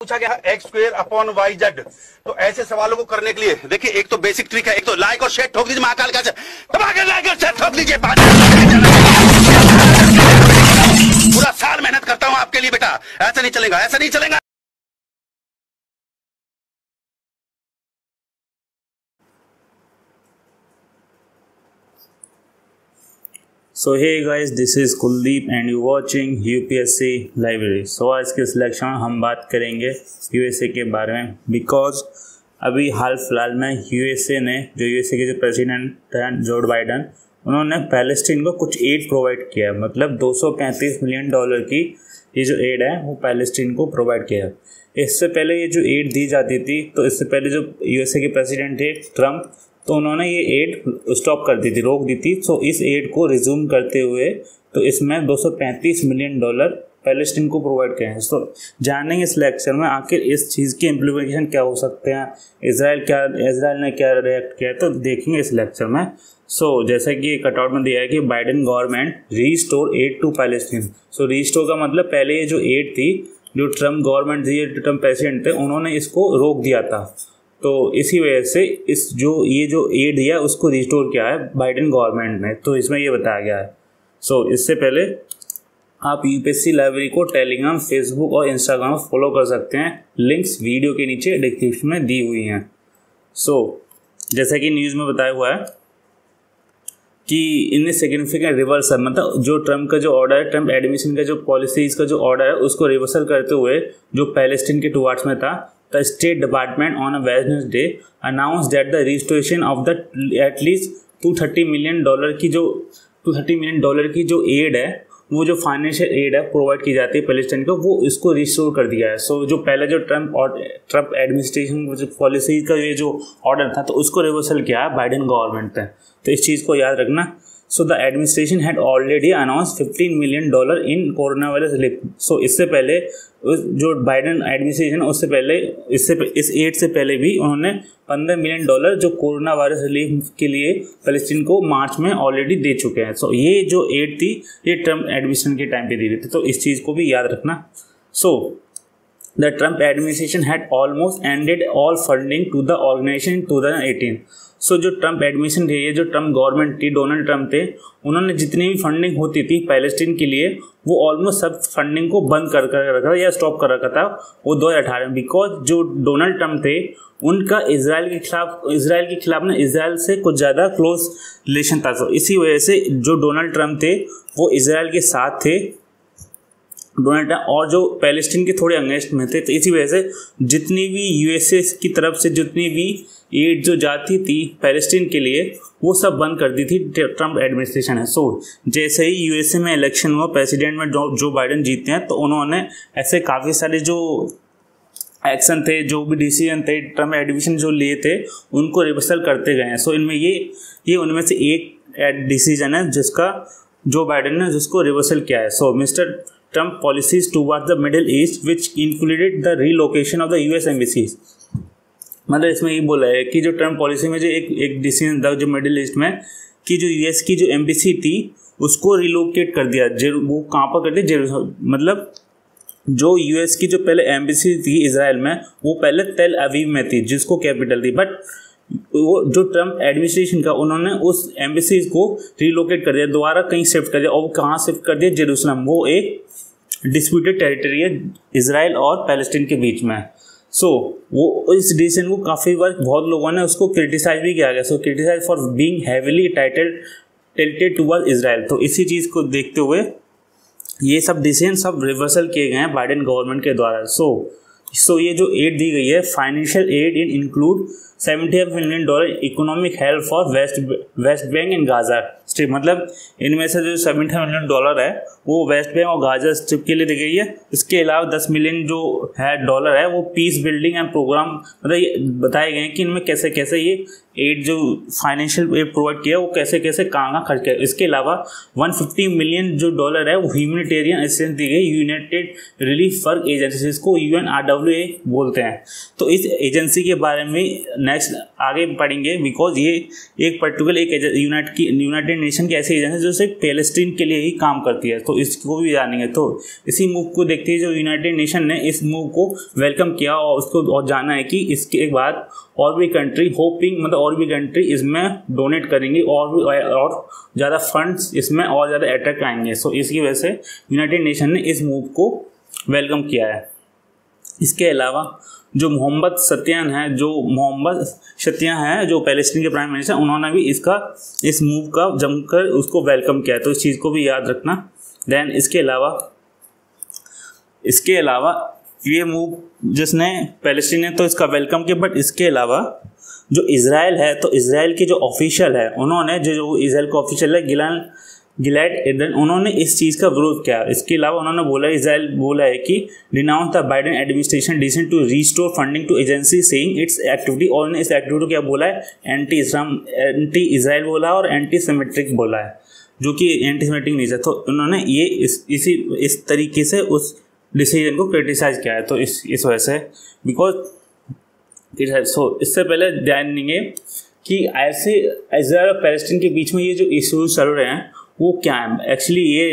पूछा गया X square upon Y Z तो ऐसे सवालों को करने के लिए, देखिए, एक तो बेसिक ट्रिक है, एक तो लाइक और शेयर ठोक दीजिए महाकाल का। लाइक और शेयर ठोक दीजिए। पूरा साल मेहनत करता हूँ आपके लिए बेटा, ऐसा नहीं चलेगा, ऐसा नहीं चलेगा। So hey guys this is Kuldeep and you watching UPSC library so आज के सिलेक्शन हम बात करेंगे यूएसए के बारे में बिकॉज़ अभी हाल फ़िलहाल में यूएसए ने, जो यूएसए के जो प्रेसिडेंट हैं जो बाइडन उन्होंने पैलेस्टीन को कुछ एड प्रोवाइड किया है। मतलब 235 मिलियन डॉलर की ये जो एड है, वो पैलेस्टीन को प्रोवाइड किया है। इससे पहले ये जो एड दी जाती थी तो इससे पहले जो यूएसए के प्रेसिडेंट थे ट्रंप तो उन्होंने ये एड स्टॉप कर दी थी रोक दी थी। सो इस एड को रिज्यूम करते हुए तो इसमें 235 मिलियन डॉलर पैलेस्टीन को प्रोवाइड हैं। तो जानेंगे इस लेक्चर में आखिर इस चीज़ के इम्प्लीमेंटेशन क्या हो सकते हैं। इसराइल क्या इसराइल ने क्या रिएक्ट किया तो देखेंगे इस लेक्चर में। सो so, जैसा कि कटआउट में दिया है कि Biden government restore aid to Palestine so restore का मतलब पहले ये जो एड थी जो ट्रंप गवर्नमेंट थी ट्रंप प्रेसिडेंट थे उन्होंने इसको रोक दिया था। तो इसी वजह से इस जो ये जो एड दिया उसको रिस्टोर किया है बाइडन गवर्नमेंट ने। तो इसमें ये बताया गया है। सो so, इससे पहले आप यूपीएससी लाइब्रेरी को टेलीग्राम फेसबुक और इंस्टाग्राम फॉलो कर सकते हैं। लिंक्स वीडियो के नीचे डिस्क्रिप्शन में दी हुई हैं। सो so, जैसा कि न्यूज़ में बताया हुआ है कि इनमें सिग्निफिकेंट रिवर्सल मतलब जो ट्रंप का जो ऑर्डर है ट्रंप एडमिशन का जो पॉलिसीज़ का जो ऑर्डर है उसको रिवर्सल करते हुए जो पैलेस्टीन के टुवार्ड्स में था the State Department on a Wednesday announced that the restoration of the at least 230 million dollar की जो 230 मिलियन डॉलर की जो एड है वो जो फाइनेंशियल एड है प्रोवाइड की जाती है पैलेस्टाइन को वो इसको रिस्टोर कर दिया है। सो so, जो पहले जो ट्रंप और ट्रंप एडमिनिस्ट्रेशन जो पॉलिसी का ये जो ऑर्डर था तो उसको रिवर्सल किया है बाइडन गवर्नमेंट ने तो इस चीज़ को याद रखना। So the administration had already announce 15 million dollar in coronavirus relief so इससे पहले जो बाइडन एडमिनिस्ट्रेशन उससे पहले इससे इस एड से पहले भी उन्होंने 15 मिलियन डॉलर जो कोरोना वायरस रिलीफ के लिए फलस्तीन को मार्च में ऑलरेडी दे चुके हैं। सो so, ये जो एड थी ये ट्रंप एडमिनिस्ट्रेशन के टाइम पे दी गई थी। तो इस चीज़ को भी याद रखना। So the Trump administration had almost ended all funding to the organisation in to so जो ट्रंप एडमिशन थे ये जो ट्रंप गवर्नमेंट थी डोनाल्ड ट्रंप थे, उन्होंने जितनी भी फंडिंग होती थी पैलेस्टीन के लिए, वो ऑलमोस्ट सब फंडिंग को बंद कर कर रखा था या स्टॉप कर रखा था वो दो हज़ार अठारह में। बिकॉज़ जो डोनाल्ड ट्रंप थे, उनका इसराइल के खिलाफ इसराइल के खिलाफ ना इसराइल से कुछ ज़्यादा क्लोज रिलेशन था। इसी वजह से जो डोनाल्ड ट्रंप थे, वो इसराइल के साथ थे डोनाल्ड और जो पैलेस्टीन के थोड़े अंगेस्ट में थे तो इसी वजह से जितनी भी यूएसए की तरफ़ से जितनी भी एड जो जाती थी पैलेस्टीन के लिए, वो सब बंद कर दी थी ट्रंप एडमिनिस्ट्रेशन है सो जैसे ही यूएसए में इलेक्शन हुआ, प्रेसिडेंट में जो जो बाइडन जीते हैं तो उन्होंने ऐसे काफ़ी सारे जो एक्शन थे, जो भी डिसीज़न थे ट्रंप एडमिशन जो लिए थे, उनको रिवर्सल करते गए हैं। सो इनमें ये ये उनमें से एक डिसीज़न है जिसका जो बाइडन ने, जिसको रिवर्सल किया है। So mister Trump policies toward the middle east which included the relocation of the US embassies मतलब इसमें ये बोला है कि जो ट्रंप पॉलिसी में जो एक एक डिसीज़न था जो मिडिल ईस्ट में, कि जो यूएस की जो एम्बेसी थी, उसको रिलोकेट कर दिया वो कहाँ पर कर दिया? मतलब जो यूएस की जो पहले एम्बेसी थी इसराइल में, वो पहले तेल अवीव में थी, जिसको कैपिटल थी। बट वो जो ट्रंप एडमिनिस्ट्रेशन का उन्होंने उस एम्बेसीज को रिलोकेट कर दिया दोबारा कहीं शिफ्ट कर दिया और कहाँ शिफ्ट कर दिया? जेरूसलम वो एक डिस्प्यूटेड टेरिटरी है इसराइल और पैलेस्टीन के बीच में। सो so, वो इस डिसीज़न को काफ़ी बार बहुत लोगों ने उसको क्रिटिसाइज भी किया गया so criticise for being heavily title tilted toward Israel तो इसी चीज़ को देखते हुए ये सब डिसीज़न सब रिवर्सल किए गए हैं बाइडेन गवर्नमेंट के द्वारा। सो so, सो so ये जो एड दी गई है financial aid in include seventy million dollar economic help for west West Bank in Gaza Strip. मतलब इनमें से जो सेवेंटी मिलियन डॉलर है, वो वेस्ट बैंक और गाजा स्ट्रिप के लिए दी गई है। इसके अलावा दस मिलियन जो है डॉलर है, वो पीस बिल्डिंग एंड प्रोग्राम मतलब ये बताए गए हैं कि इनमें कैसे कैसे ये एड जो फाइनेंशियल एड प्रोवाइड किया वो कैसे कैसे कहाँ कहाँ खर्च किया इसके अलावा 150 मिलियन जो डॉलर है, वो ह्यूमनिटेरियन असिस्टेंस दी गई यूनाइटेड रिलीफ वर्क एजेंसी जिसको यू एन बोलते हैं। तो इस एजेंसी के बारे में नेक्स्ट आगे पढ़ेंगे बिकॉज़ ये एक पर्टिकुलर एक यूनाइट की यूनाइटेड नेशन की ऐसी एजेंसी जो सिर्फ़ पैलेस्टीन के लिए ही काम करती है। तो इसको भी जानेंगे तो इसी मूव को देखते हुए जो यूनाइटेड नेशन ने इस मूव को वेलकम किया और उसको और जाना है कि इसके बाद और भी कंट्री होपिंग मतलब और भी कंट्री इसमें डोनेट करेंगी और भी, और ज़्यादा फंड्स इसमें और ज़्यादा अटैक आएँगे। सो इसकी वजह से यूनाइटेड नेशन ने इस मूव को वेलकम किया है। इसके अलावा जो मोहम्मद सत्यान है, जो मोहम्मद सत्या हैं, जो पैलेस्टीन के प्राइम मिनिस्टर उन्होंने भी इसका, इस मूव का जमकर उसको वेलकम किया है। तो इस चीज़ को भी याद रखना। देन इसके अलावा इसके अलावा ये मूव जिसने, पैलेस्टीन ने तो इसका वेलकम किया बट इसके अलावा जो इसराइल है तो इसराइल के जो ऑफिशियल है, उन्होंने जो जो इसराइल का ऑफिशियल है, गिलान गिलैड एडन उन्होंने इस चीज़ का विरोध किया। इसके अलावा उन्होंने बोला इसराइल बोला है कि denounce the Biden administration decision to restore funding to agency saying it's activity और उन्होंने इस एक्टिविटी को क्या बोला है? एंटी इस्लाम एंटी इसराइल बोला और एंटी सेमेट्रिक बोला है, जो कि एंटी सेमेट्रिक नहीं है तो उन्होंने ये इस, इसी, इस तरीके से उस डिसीज़न को क्रिटिसाइज किया है। तो इस इस वजह से बिकॉज़ सो इससे पहले ध्यान देंगे कि ऐसे इसराइल और पैलेस्टीन के बीच में ये जो इश्यूज़ चल रहे हैं वो क्या है? एक्चुअली ये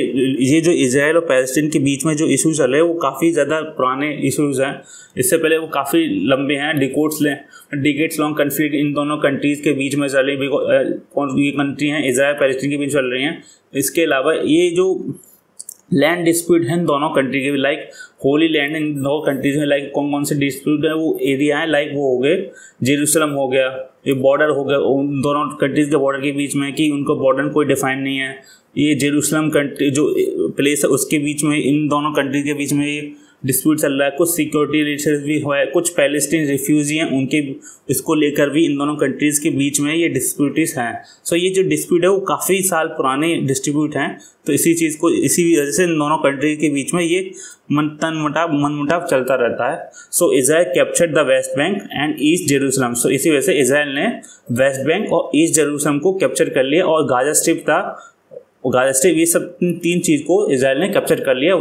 ये जो इसराइल और पैलेस्टीन के बीच में जो इश्यूज़ चल रहे हैं, वो काफ़ी ज़्यादा पुराने इशूज़ हैं। इससे पहले वो काफ़ी लंबे हैं डिकोट्स ले डिकेट्स लॉन्ग कन्फ्लिक्ट इन दोनों कंट्रीज़ के बीच में चल रही कौन, ये कंट्री हैं इसराइल पैलेस्टीन के बीच चल रही हैं। इसके अलावा ये जो लैंड डिस्प्यूट हैं दोनों कंट्री के लाइक होली लैंड इन दो कंट्रीज़ में लाइक कौन कौन से डिस्प्यूट हैं, वो एरिया हैं लाइक वो हो गए जेरूसलम हो गया। ये बॉर्डर हो गया, उन दोनों कंट्रीज़ के बॉर्डर के बीच में कि उनको बॉर्डर कोई डिफाइन नहीं है। ये जेरूसलम कंट्री जो प्लेस है, उसके बीच में, इन दोनों कंट्रीज़ के बीच में डिस्प्यूट चल रहा है, कुछ सिक्योरिटी रिलेशन भी हुआ है, कुछ पैलेस्टीन रिफ्यूजी हैं, उनके इसको लेकर भी इन दोनों कंट्रीज़ के बीच में ये डिस्प्यूटिस हैं। सो ये जो डिस्प्यूट है, वो काफ़ी साल पुराने डिस्ट्रीब्यूट हैं। तो इसी चीज़ को, इसी वजह से इन दोनों कंट्री के बीच में ये मन तन मुटाव मन मुटाव चलता रहता है। So Israel capture the West Bank and East Jerusalem so इसी वजह से इसराइल ने वेस्ट बैंक और ईस्ट जेरूसलम को कैप्चर कर लिया और गाजा स्ट्रिप था गाजा ये सब तीन चीज़ को इसराइल ने कैप्चर कर लिया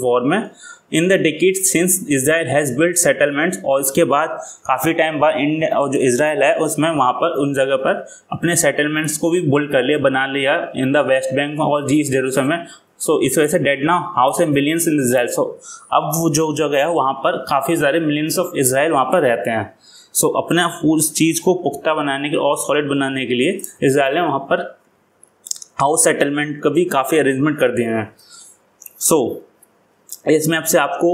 वॉर में। In the decade since Israel has build settlements और इसके बाद काफ़ी टाइम बाद इंडिया और जो इसराइल है उसमें वहाँ पर उन जगह पर अपने सेटलमेंट्स को भी बिल्ड कर लिया बना लिया इन द वेस्ट बैंक में और जी इस जेरूसलम में। सो इस वजह से dead now house and millions in Israel so अब वो जो जगह है वहाँ पर काफ़ी सारे मिलियंस ऑफ़ इसराइल वहाँ पर रहते हैं। सो so, अपने उस चीज़ को पुख्ता बनाने के और सॉलिड बनाने के लिए इसराइल ने वहाँ पर हाउस सेटलमेंट का भी काफ़ी अरेंजमेंट कर दिए हैं। सो so, इसमें आपसे आपको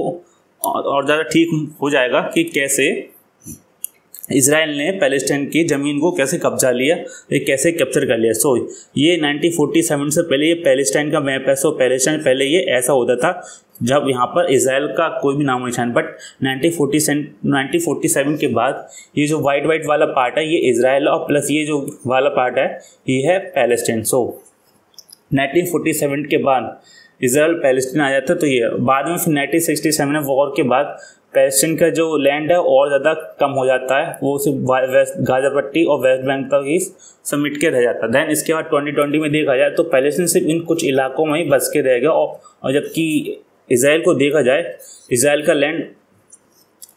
और ज़्यादा ठीक हो जाएगा कि कैसे इसराइल ने पैलेस्टाइन की ज़मीन को कैसे कब्जा लिया ये कैसे कैप्चर कर लिया। सो so, ये 1947 से पहले ये पैलेस्टाइन का मैप है। सो पैलेस्टाइन पहले ये ऐसा होता था जब यहाँ पर इसराइल का कोई भी नाम निशान बट 1947 1947 के बाद ये जो वाइट वाइट वाला पार्ट है ये इसराइल और प्लस ये जो वाला पार्ट है ये है पैलेस्टाइन। सो 1947 के बाद इसराइल पैलेस्टीन आ जाता तो ये बाद में फिर नाइनटीन सिक्सटी सेवन वॉर के बाद पैलेस्टीन का जो लैंड है और ज़्यादा कम हो जाता है, वो सिर्फ़ वेस्ट, गाजा पट्टी और वेस्ट बैंक तक ही समिट के रह जाता है। दैन इसके बाद ट्वेंटी ट्वेंटी में देखा जाए तो पैलेस्टीन सिर्फ़ इन कुछ इलाकों में ही बस के रह गया, और जबकि इसराइल को देखा जाए इसराइल का लैंड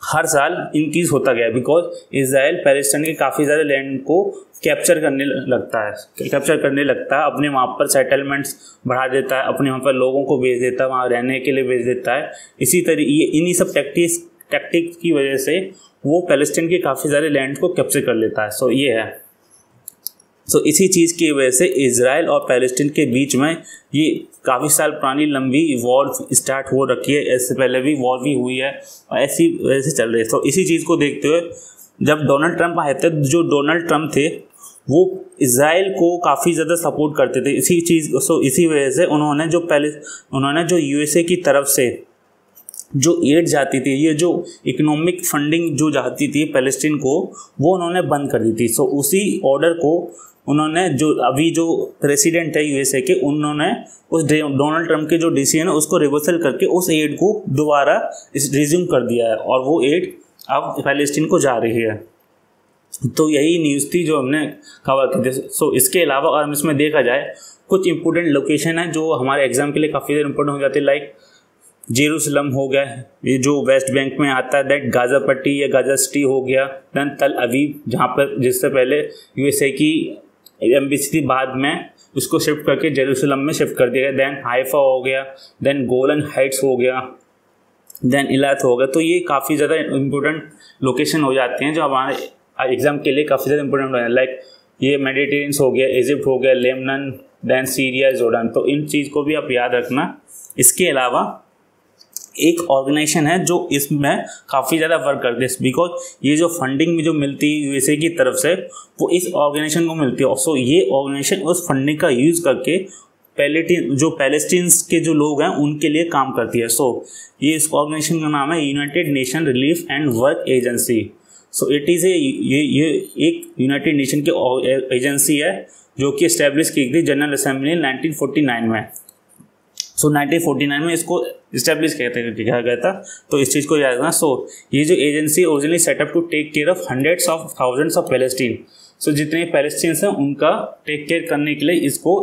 हर साल इंक्रीज होता गया बिकॉज़ इसराइल पैलेस्टाइन के काफ़ी ज़्यादा लैंड को कैप्चर करने लगता है। कैप्चर करने लगता है, अपने वहाँ पर सेटलमेंट्स बढ़ा देता है, अपने वहाँ पर लोगों को भेज देता है, वहाँ रहने के लिए भेज देता है। इसी तरह ये, इन्हीं सब टैक्टिक्स टैक्टिक्स की वजह से वो पैलेस्टाइन के काफ़ी सारे लैंड को कैप्चर कर लेता है। सो ये है। सो इसी चीज़ की वजह से इसराइल और पैलेस्टीन के बीच में ये काफ़ी साल पुरानी लंबी वॉर स्टार्ट हो रखी है। इससे पहले भी वॉर भी हुई है और ऐसी वजह से चल रही है। तो इसी चीज़ को देखते हुए जब डोनाल्ड ट्रंप आए थे, जो डोनाल्ड ट्रंप थे, वो इसराइल को काफ़ी ज़्यादा सपोर्ट करते थे। इसी चीज़ सो इसी वजह से उन्होंने जो पहले उन्होंने जो यूएसए की तरफ़ से जो एड जाती थी, ये जो इकोनॉमिक फंडिंग जो जाती थी पैलेस्टीन को, वो उन्होंने बंद कर दी थी। सो उसी ऑर्डर को उन्होंने जो, अभी जो प्रेसिडेंट है यूएसए के, उन्होंने उस डोनाल्ड ट्रंप के जो डिसीज़न है, उसको रिवर्सल करके उस एड को दोबारा रिज्यूम कर दिया है और वो एड अब फैलेस्टीन को जा रही है। तो यही न्यूज़ थी जो हमने कवर की थी। सो इसके अलावा अगर हम इसमें देखा जाए, कुछ इंपॉर्टेंट लोकेशन है जो हमारे एग्ज़ाम के लिए काफ़ी ज़्यादा इंपॉर्टेंट हो जाती है लाइक जेरूसलम हो गया, ये जो वेस्ट बैंक में आता है दैट गाजा पट्टी या गाजा सिटी हो गया देन तल अवीब जहाँ पर, जिससे पहले यूएसए की एम्बेसी बाद में उसको शिफ्ट करके जेरूसलम में शिफ्ट कर दिया गया। देन हाइफा हो गया देन गोलन हाइट्स हो गया देन इलात हो गया। तो ये काफ़ी ज़्यादा इंपॉर्टेंट लोकेशन हो जाते हैं जो हमारे एग्ज़ाम के लिए काफ़ी ज़्यादा इंपॉर्टेंट हो लाइक ये मेडिटेरियंस हो गया इजिप्ट हो गया लेमनन देन सीरिया जोर्डन तो इन चीज़ को भी आप याद रखना। इसके अलावा एक ऑर्गेनाइजेशन है जो इसमें काफ़ी ज़्यादा वर्क करती है। बिकॉज़ ये जो फंडिंग जो मिलती है यूएसए की तरफ़ से, वो इस ऑर्गेनाइजेशन को मिलती है। सो ये ऑर्गेनाइजेशन उस फंडिंग का यूज़ करके पैलेटिन जो पैलेस्टीन्स के जो लोग हैं, उनके लिए काम करती है। सो ये इस ऑर्गेनाइजेशन का नाम है United Nation Relief and Work Agency so it is a ये ये एक यूनाइटेड नेशन की एजेंसी है, जो कि इस्टेब्लिश की गई जनरल असेंबली 1949 में। सो so, 1949 में इसको इस्टेब्लिश किया गया था। तो इस चीज़ को याद रखना। सो ये जो agency originally setup to take care of hundreds of thousands of Palestine so जितने पैलेस्टीन्स हैं उनका टेक केयर करने के लिए इसको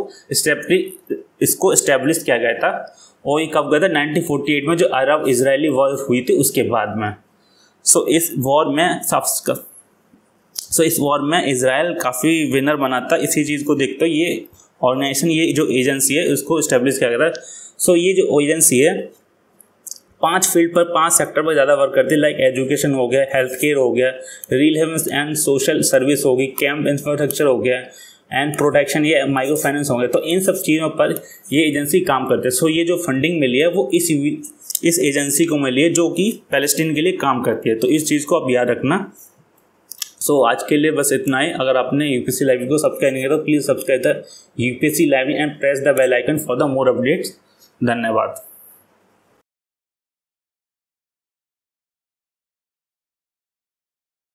इसको इस्टेब्लिश किया गया था। और ये कब गया था? 1948 में जो अरब इसराइली वॉर हुई थी उसके बाद में। सो so, इस वॉर में सब सो इस वॉर में इसराइल काफ़ी विनर बना था। इसी चीज़ को देखते हुए ये ऑर्गेनाइजेशन ये जो एजेंसी है उसको इस्टेब्लिश किया गया था। सो ये जो एजेंसी है पाँच फ़ील्ड पर पाँच सेक्टर पर ज़्यादा वर्क करती है लाइक एजुकेशन हो गया हेल्थ केयर हो गया रील एंड सोशल सर्विस हो गई कैंप इंफ्रास्ट्रक्चर हो गया एंड प्रोटेक्शन ये माइक्रो फाइनेंस हो गया तो इन सब चीज़ों पर ये एजेंसी काम करते हैं। सो ये जो फंडिंग मिली है वो इस इस एजेंसी को मिली है जो कि पैलेस्टीन के लिए काम करती है। तो इस चीज़ को आप याद रखना। सो so, आज के लिए बस इतना ही। अगर आपने यूपीसी लाइब्रेरी को सब्सक्राइब नहीं किया तो please subscribe the UPSC library and press the bell icon for the more updates धन्यवाद।